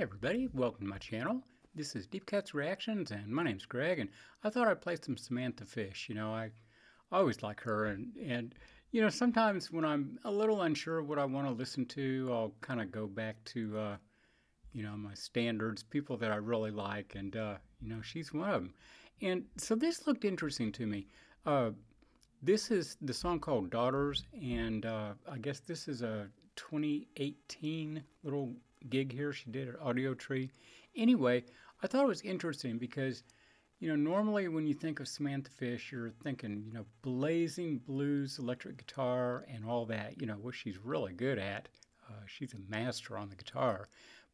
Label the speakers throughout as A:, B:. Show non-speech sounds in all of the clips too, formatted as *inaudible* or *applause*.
A: Everybody, welcome to my channel. This is Deep Cuts Reactions and my name's Greg and I thought I'd play some Samantha Fish. You know, I always like her and, and you know, sometimes when I'm a little unsure what I want to listen to, I'll kind of go back to, uh, you know, my standards, people that I really like, and, uh, you know, she's one of them. And so this looked interesting to me. Uh, this is the song called Daughters, and uh, I guess this is a 2018 little gig here she did at Audiotree. Anyway, I thought it was interesting because you know, normally when you think of Samantha Fish, you're thinking, you know, blazing blues, electric guitar, and all that, you know, what she's really good at. Uh, she's a master on the guitar.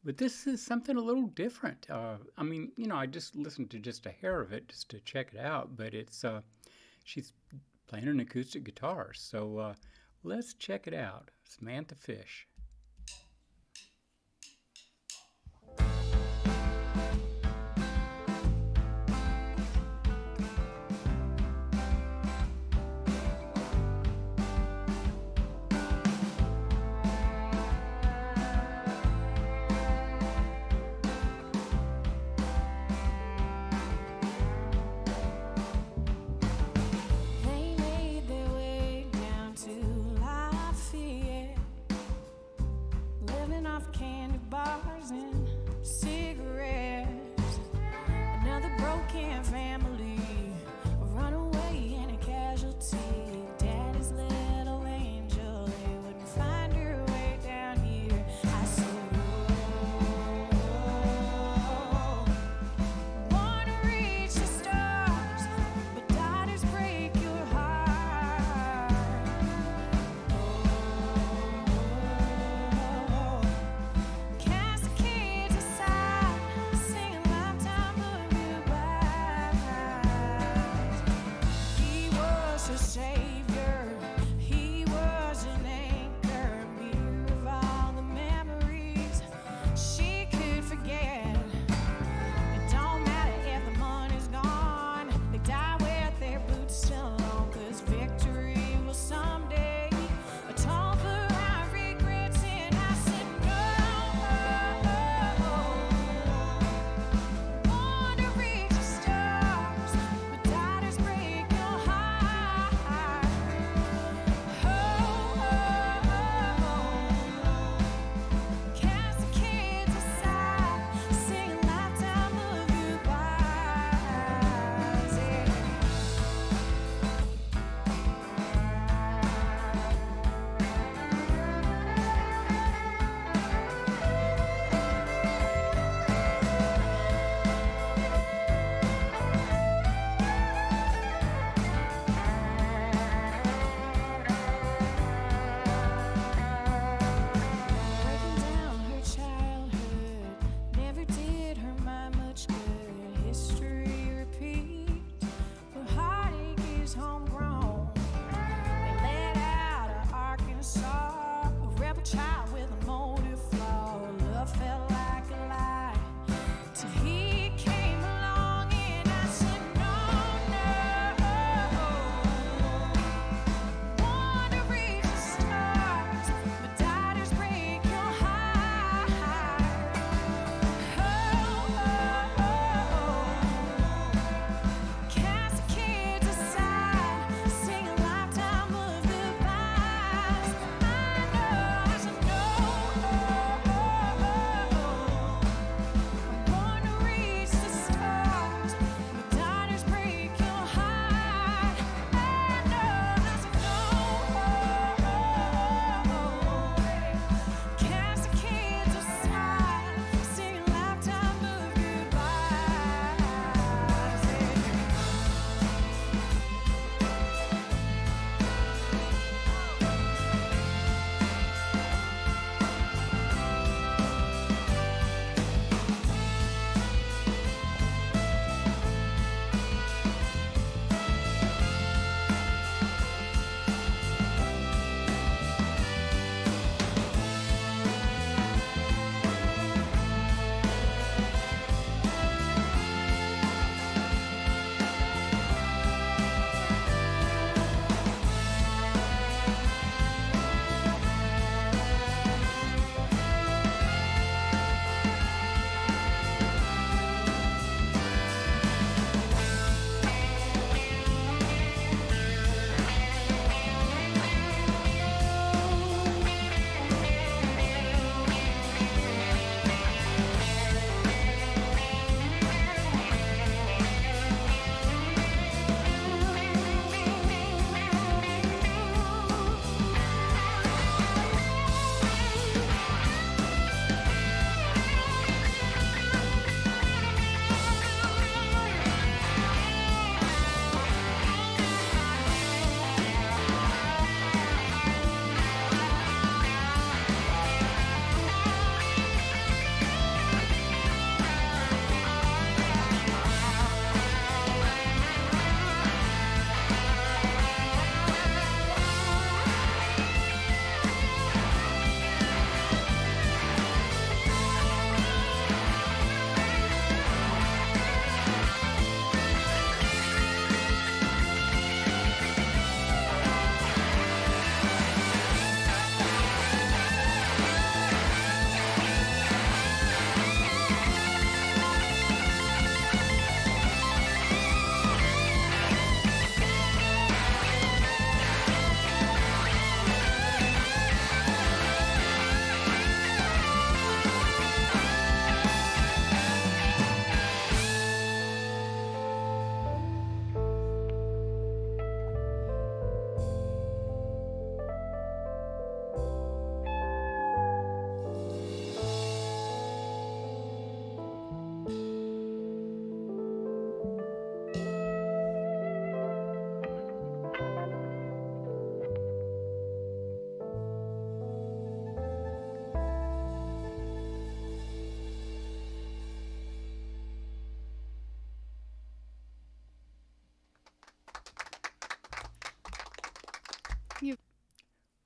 A: But this is something a little different. Uh, I mean, you know, I just listened to just a hair of it just to check it out, but it's, uh, she's playing an acoustic guitar. So uh, let's check it out. Samantha Fish. take song, a rebel child.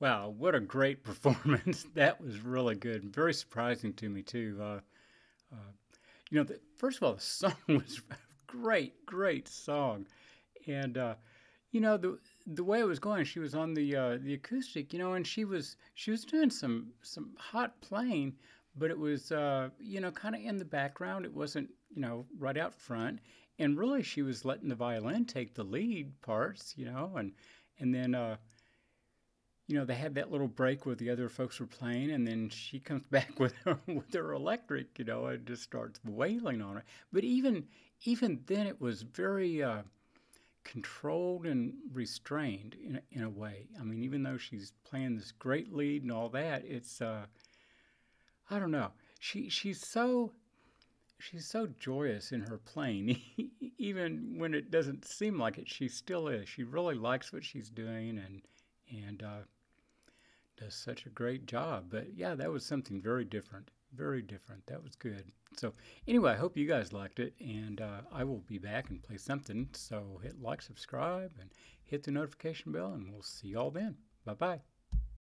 A: Wow, what a great *laughs* performance! that was really good. Very surprising to me too. Uh, uh, you know, the, first of all, the *laughs* song was a great, great song, and uh, you know the the way it was going, she was on the uh, the acoustic, you know, and she was she was doing some some hot playing, but it was uh, you know kind of in the background. It wasn't you know right out front, and really she was letting the violin take the lead parts, you know, and and then uh, you know, they had that little break where the other folks were playing, and then she comes *laughs* back with her, with her electric, you know, and just starts wailing on her. But even even then, it was very uh, controlled and restrained in a, in a way. I mean, even though she's playing this great lead and all that, it's uh, I don't know. She she's so she's so joyous in her playing, *laughs* even when it doesn't seem like it. She still is. She really likes what she's doing, and and uh, does such a great job. But yeah, that was something very different. Very different. That was good. So anyway, I hope you guys liked it, and uh, I will be back and play something. So hit like, subscribe, and hit the notification bell, and we'll see y'all then. Bye bye.